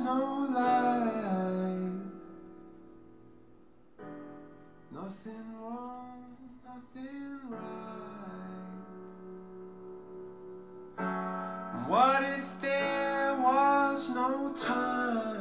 alive. Nothing wrong, nothing right. What if there was no time?